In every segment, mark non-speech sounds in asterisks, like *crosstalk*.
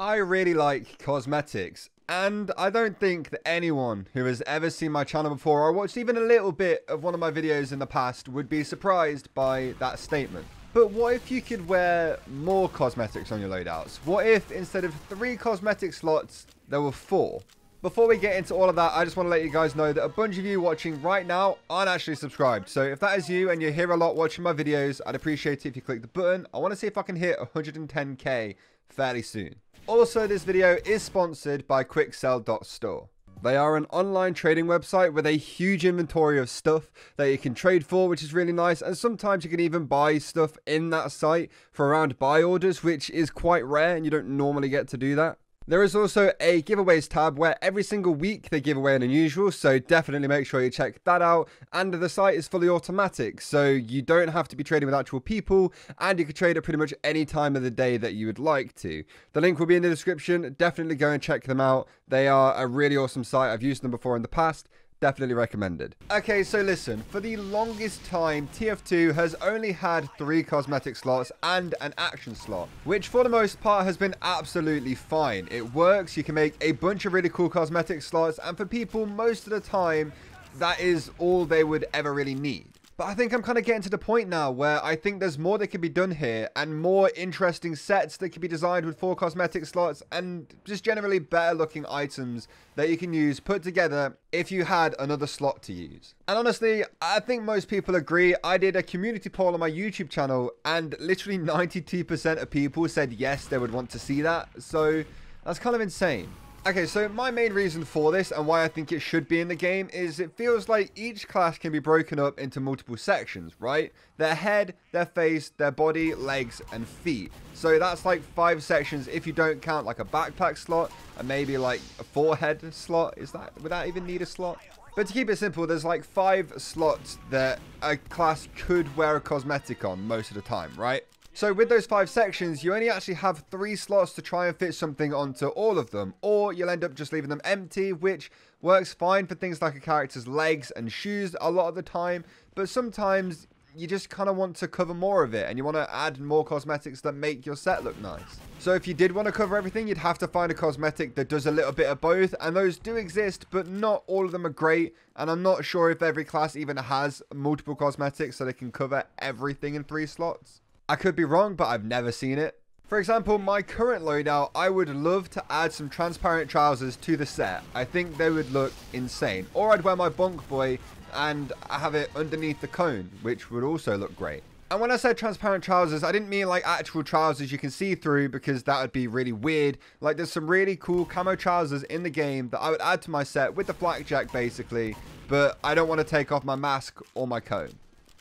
I really like cosmetics, and I don't think that anyone who has ever seen my channel before or watched even a little bit of one of my videos in the past would be surprised by that statement. But what if you could wear more cosmetics on your loadouts? What if instead of three cosmetic slots, there were four? Before we get into all of that, I just want to let you guys know that a bunch of you watching right now aren't actually subscribed. So if that is you and you're here a lot watching my videos, I'd appreciate it if you click the button. I want to see if I can hit 110k fairly soon. Also, this video is sponsored by Quicksell.store. They are an online trading website with a huge inventory of stuff that you can trade for, which is really nice. And sometimes you can even buy stuff in that site for around buy orders, which is quite rare and you don't normally get to do that. There is also a giveaways tab where every single week they give away an unusual, so definitely make sure you check that out. And the site is fully automatic, so you don't have to be trading with actual people, and you can trade at pretty much any time of the day that you would like to. The link will be in the description. Definitely go and check them out. They are a really awesome site. I've used them before in the past definitely recommended. Okay, so listen, for the longest time, TF2 has only had three cosmetic slots and an action slot, which for the most part has been absolutely fine. It works, you can make a bunch of really cool cosmetic slots, and for people, most of the time, that is all they would ever really need. But I think I'm kind of getting to the point now where I think there's more that can be done here and more interesting sets that can be designed with four cosmetic slots and just generally better looking items that you can use put together if you had another slot to use. And honestly, I think most people agree. I did a community poll on my YouTube channel and literally 92% of people said yes, they would want to see that. So that's kind of insane. Okay, so my main reason for this and why I think it should be in the game is it feels like each class can be broken up into multiple sections, right? Their head, their face, their body, legs, and feet. So that's like five sections if you don't count like a backpack slot and maybe like a forehead slot. Is that, would that even need a slot? But to keep it simple, there's like five slots that a class could wear a cosmetic on most of the time, right? So with those five sections, you only actually have three slots to try and fit something onto all of them, or you'll end up just leaving them empty, which works fine for things like a character's legs and shoes a lot of the time, but sometimes you just kind of want to cover more of it and you want to add more cosmetics that make your set look nice. So if you did want to cover everything, you'd have to find a cosmetic that does a little bit of both, and those do exist, but not all of them are great, and I'm not sure if every class even has multiple cosmetics so they can cover everything in three slots. I could be wrong, but I've never seen it. For example, my current loadout, I would love to add some transparent trousers to the set. I think they would look insane. Or I'd wear my Bonk Boy and have it underneath the cone, which would also look great. And when I said transparent trousers, I didn't mean like actual trousers you can see through because that would be really weird. Like there's some really cool camo trousers in the game that I would add to my set with the flak jack basically, but I don't want to take off my mask or my cone.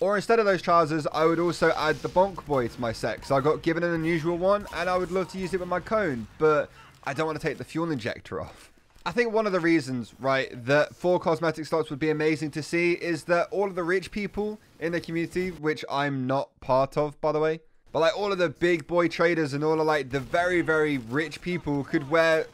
Or instead of those trousers, I would also add the Bonk Boy to my set. So I got given an unusual one, and I would love to use it with my cone. But I don't want to take the fuel injector off. I think one of the reasons, right, that four cosmetic slots would be amazing to see is that all of the rich people in the community, which I'm not part of, by the way, but like all of the big boy traders and all of like the very, very rich people could wear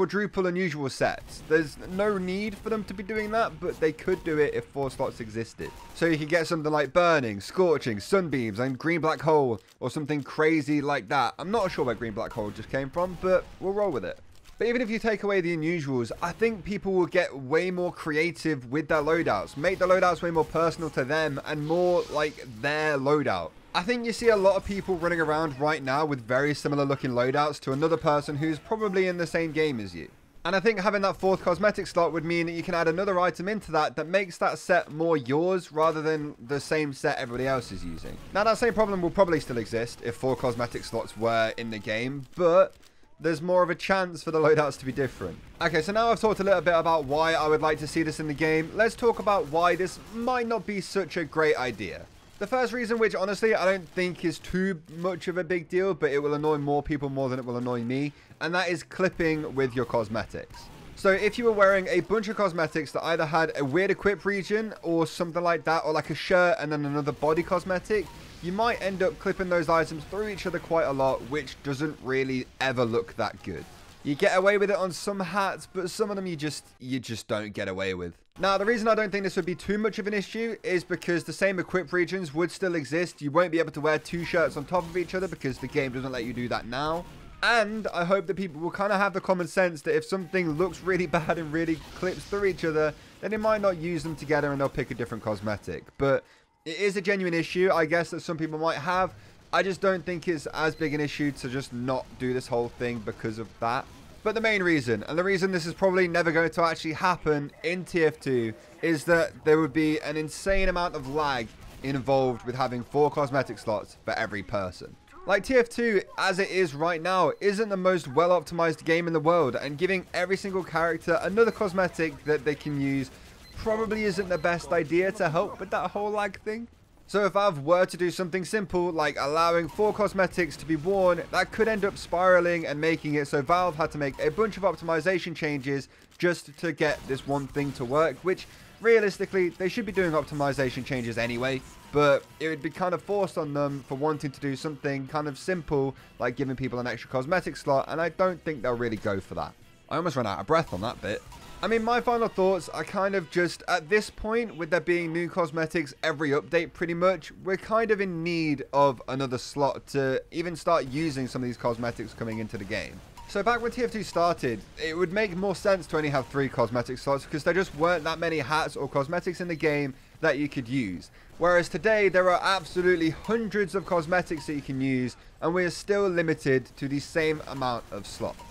quadruple unusual sets. There's no need for them to be doing that, but they could do it if four slots existed. So you could get something like Burning, Scorching, Sunbeams, and Green Black Hole, or something crazy like that. I'm not sure where Green Black Hole just came from, but we'll roll with it. But even if you take away the unusuals, I think people will get way more creative with their loadouts. Make the loadouts way more personal to them and more like their loadout. I think you see a lot of people running around right now with very similar looking loadouts to another person who's probably in the same game as you. And I think having that fourth cosmetic slot would mean that you can add another item into that that makes that set more yours rather than the same set everybody else is using. Now that same problem will probably still exist if four cosmetic slots were in the game, but there's more of a chance for the loadouts to be different. Okay, so now I've talked a little bit about why I would like to see this in the game. Let's talk about why this might not be such a great idea. The first reason, which honestly I don't think is too much of a big deal, but it will annoy more people more than it will annoy me, and that is clipping with your cosmetics. So if you were wearing a bunch of cosmetics that either had a weird equip region or something like that, or like a shirt and then another body cosmetic, you might end up clipping those items through each other quite a lot, which doesn't really ever look that good. You get away with it on some hats, but some of them you just you just don't get away with. Now, the reason I don't think this would be too much of an issue is because the same equip regions would still exist. You won't be able to wear two shirts on top of each other because the game doesn't let you do that now. And I hope that people will kind of have the common sense that if something looks really *laughs* bad and really clips through each other, then they might not use them together and they'll pick a different cosmetic. But it is a genuine issue, I guess, that some people might have. I just don't think it's as big an issue to just not do this whole thing because of that. But the main reason, and the reason this is probably never going to actually happen in TF2, is that there would be an insane amount of lag involved with having four cosmetic slots for every person. Like TF2, as it is right now, isn't the most well optimized game in the world, and giving every single character another cosmetic that they can use probably isn't the best idea to help with that whole lag thing. So if Valve were to do something simple like allowing four cosmetics to be worn, that could end up spiraling and making it so Valve had to make a bunch of optimization changes just to get this one thing to work, which realistically, they should be doing optimization changes anyway, but it would be kind of forced on them for wanting to do something kind of simple, like giving people an extra cosmetic slot, and I don't think they'll really go for that. I almost ran out of breath on that bit. I mean, my final thoughts are kind of just, at this point, with there being new cosmetics every update pretty much, we're kind of in need of another slot to even start using some of these cosmetics coming into the game. So back when TF2 started, it would make more sense to only have three cosmetic slots because there just weren't that many hats or cosmetics in the game that you could use. Whereas today, there are absolutely hundreds of cosmetics that you can use and we are still limited to the same amount of slots.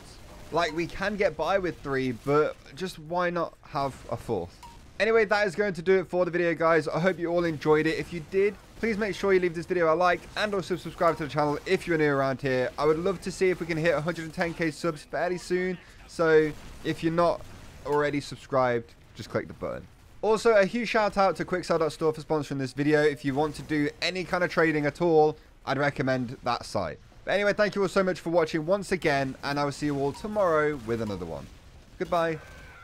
Like, we can get by with three, but just why not have a fourth? Anyway, that is going to do it for the video, guys. I hope you all enjoyed it. If you did, please make sure you leave this video a like and also subscribe to the channel if you're new around here. I would love to see if we can hit 110k subs fairly soon. So, if you're not already subscribed, just click the button. Also, a huge shout out to Quicksell.store for sponsoring this video. If you want to do any kind of trading at all, I'd recommend that site. But anyway, thank you all so much for watching once again, and I will see you all tomorrow with another one. Goodbye.